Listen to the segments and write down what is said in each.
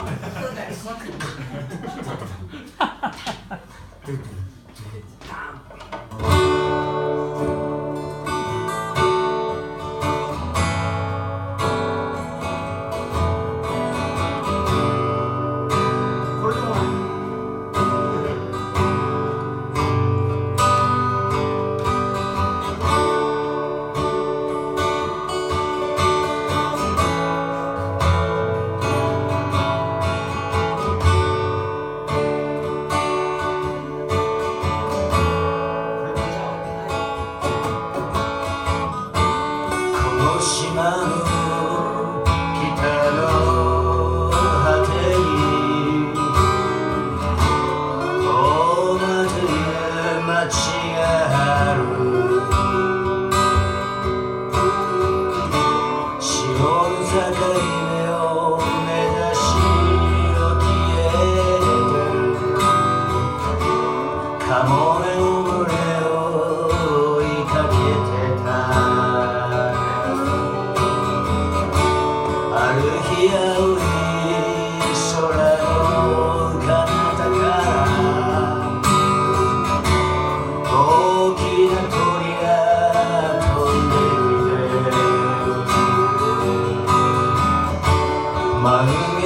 ハハハハ。がある白目を指しを消かもめの群れを追いかけてた。ある日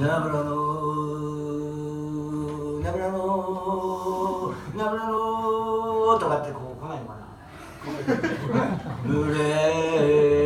ナブラのナブラのナブラとかってこう来ないのかな。